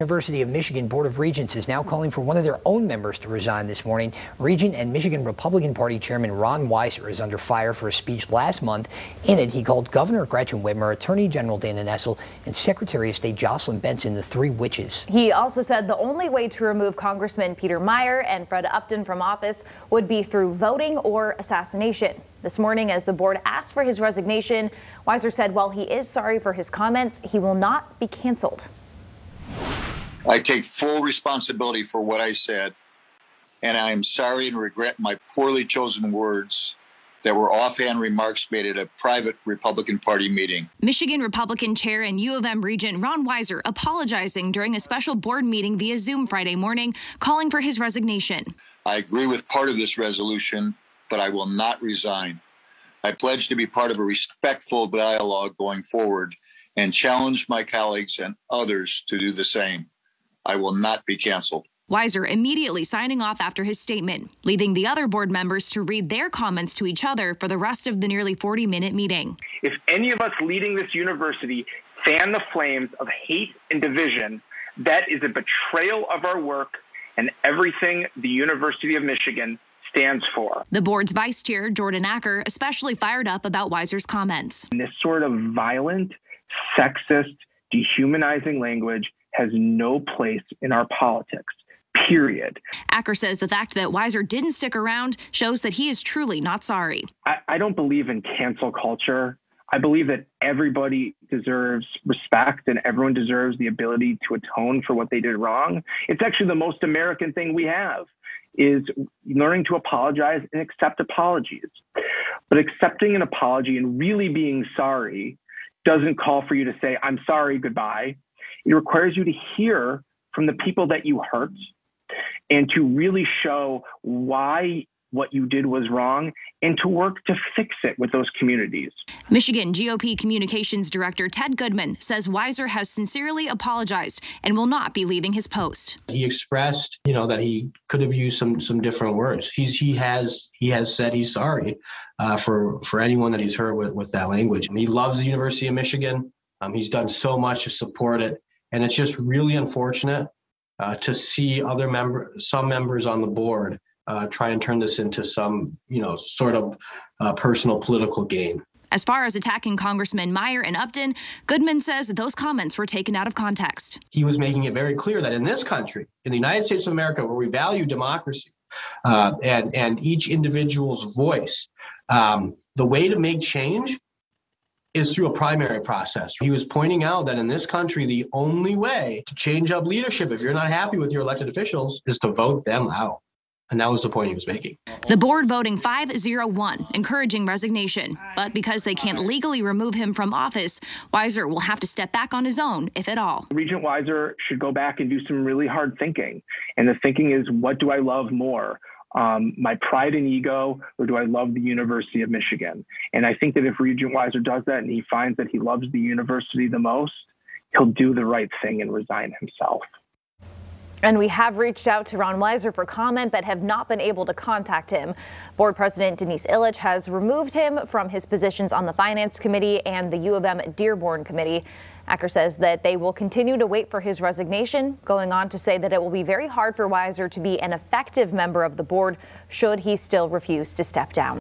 University of Michigan Board of Regents is now calling for one of their own members to resign this morning. Regent and Michigan Republican Party Chairman Ron Weiser is under fire for a speech last month. In it, he called Governor Gretchen Whitmer, Attorney General Dana Nessel, and Secretary of State Jocelyn Benson the three witches. He also said the only way to remove Congressman Peter Meijer and Fred Upton from office would be through voting or assassination. This morning, as the board asked for his resignation, Weiser said while he is sorry for his comments, he will not be canceled. I take full responsibility for what I said, and I am sorry and regret my poorly chosen words that were offhand remarks made at a private Republican Party meeting. Michigan Republican Chair and U of M Regent Ron Weiser apologizing during a special board meeting via Zoom Friday morning, calling for his resignation. I agree with part of this resolution, but I will not resign. I pledge to be part of a respectful dialogue going forward and challenge my colleagues and others to do the same. I will not be canceled. Weiser immediately signing off after his statement, leaving the other board members to read their comments to each other for the rest of the nearly 40 minute meeting. If any of us leading this university fan the flames of hate and division, that is a betrayal of our work and everything the University of Michigan stands for. The board's vice chair, Jordan Acker, especially fired up about Weiser's comments. And this sort of violent, sexist, dehumanizing language has no place in our politics. Period. Acker says the fact that Weiser didn't stick around shows that he is truly not sorry. I, I don't believe in cancel culture. I believe that everybody deserves respect and everyone deserves the ability to atone for what they did wrong. It's actually the most American thing we have is learning to apologize and accept apologies. But accepting an apology and really being sorry doesn't call for you to say, I'm sorry, goodbye. It requires you to hear from the people that you hurt and to really show why what you did was wrong and to work to fix it with those communities. Michigan GOP Communications Director Ted Goodman says Weiser has sincerely apologized and will not be leaving his post. He expressed, you know, that he could have used some some different words. He's he has he has said he's sorry uh, for for anyone that he's hurt with with that language. And he loves the University of Michigan. Um, he's done so much to support it. And it's just really unfortunate uh, to see other member, some members on the board uh, try and turn this into some, you know, sort of uh, personal political gain. As far as attacking Congressman Meijer and Upton, Goodman says those comments were taken out of context. He was making it very clear that in this country, in the United States of America, where we value democracy uh, and and each individual's voice, um, the way to make change is through a primary process. He was pointing out that in this country, the only way to change up leadership, if you're not happy with your elected officials, is to vote them out. And that was the point he was making. The board voting 501, encouraging resignation. But because they can't legally remove him from office, Weiser will have to step back on his own, if at all. Regent Weiser should go back and do some really hard thinking. And the thinking is, what do I love more? Um, my pride and ego, or do I love the University of Michigan? And I think that if Regent Weiser does that and he finds that he loves the university the most, he'll do the right thing and resign himself. And we have reached out to Ron Weiser for comment, but have not been able to contact him. Board President Denise Ilitch has removed him from his positions on the Finance Committee and the U of M Dearborn Committee. Acker says that they will continue to wait for his resignation, going on to say that it will be very hard for Weiser to be an effective member of the board should he still refuse to step down.